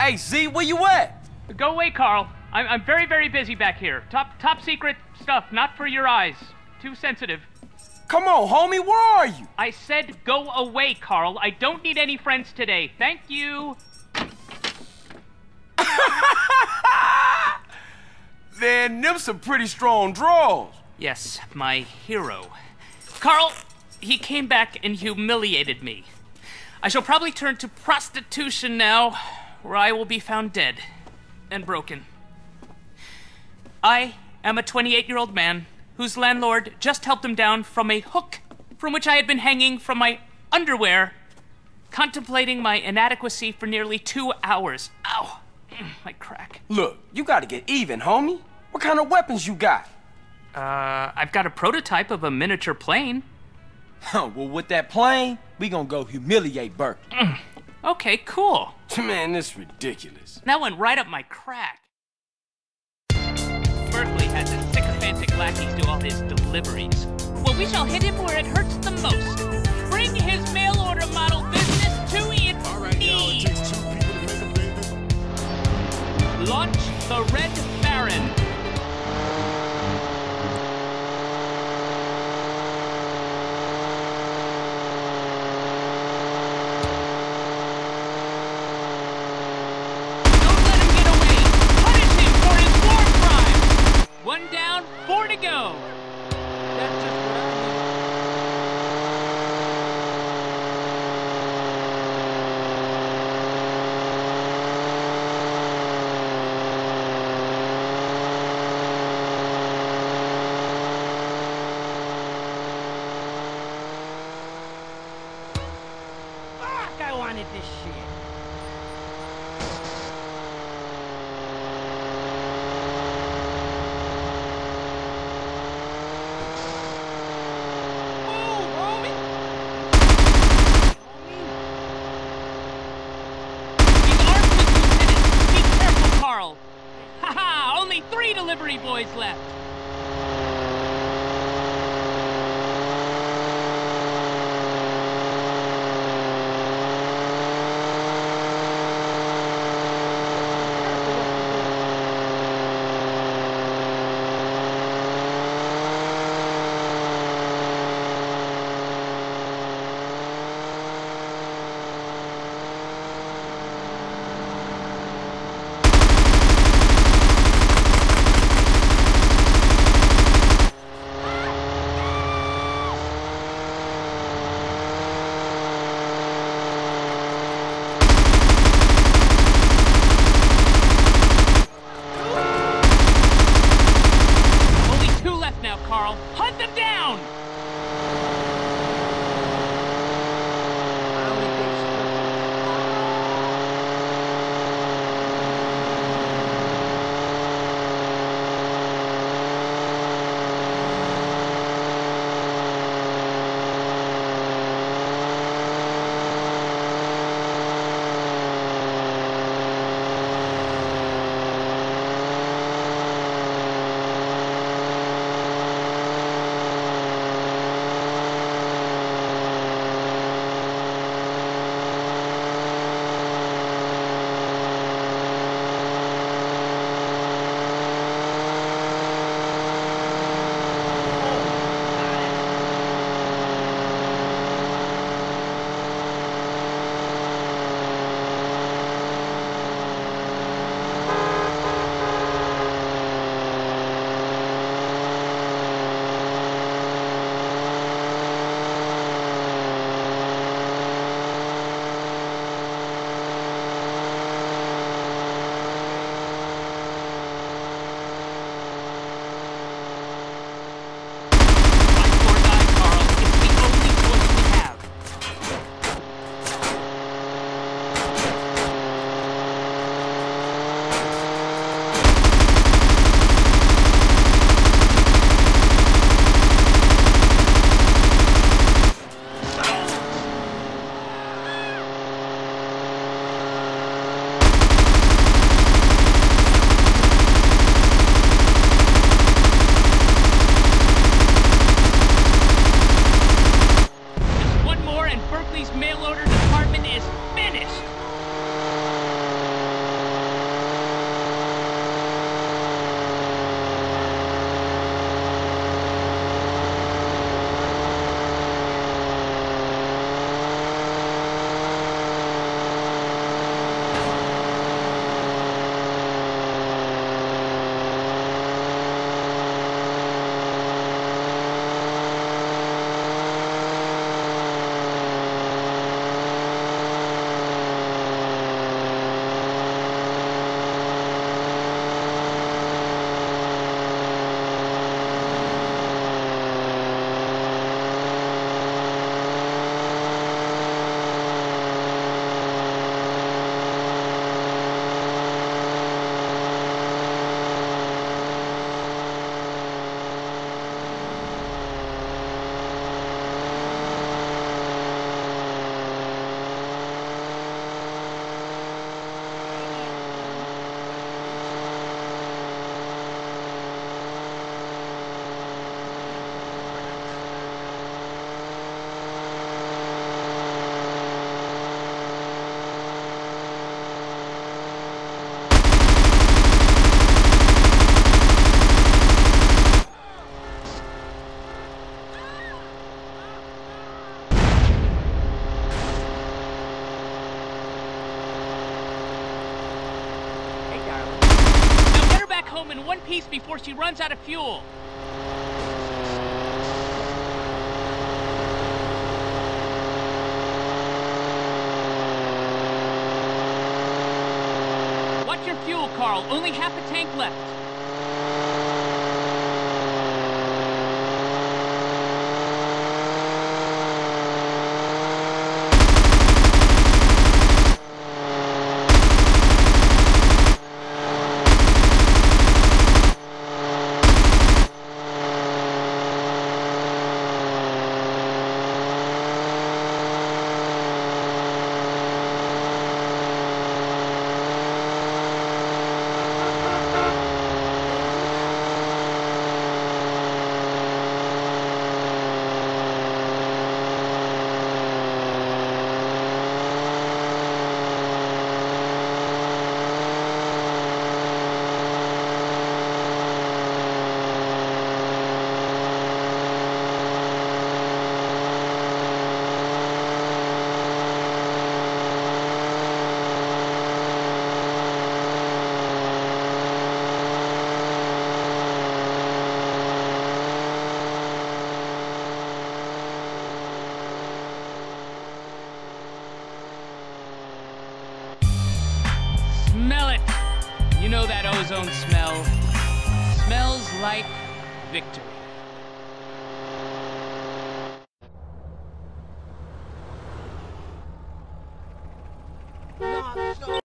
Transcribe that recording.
Hey, Z, where you at? Go away, Carl. I'm, I'm very, very busy back here. Top, top secret stuff, not for your eyes. Too sensitive. Come on, homie, where are you? I said go away, Carl. I don't need any friends today. Thank you. Then them some pretty strong draws. Yes, my hero. Carl, he came back and humiliated me. I shall probably turn to prostitution now, where I will be found dead and broken. I am a 28 year old man whose landlord just helped him down from a hook from which I had been hanging from my underwear, contemplating my inadequacy for nearly two hours. Ow! My crack. Look, you gotta get even, homie. What kind of weapons you got? Uh, I've got a prototype of a miniature plane. Huh, well, with that plane, we gonna go humiliate Burke. Okay, cool. Man, this ridiculous. That went right up my crack. Berkley has his sycophantic lackeys do all his deliveries. Well, we shall hit him where it hurts wanted this shit. Three delivery boys left. In one piece before she runs out of fuel. Watch your fuel, Carl. Only half a tank left. Smell it. You know that ozone smell. Smells like victory.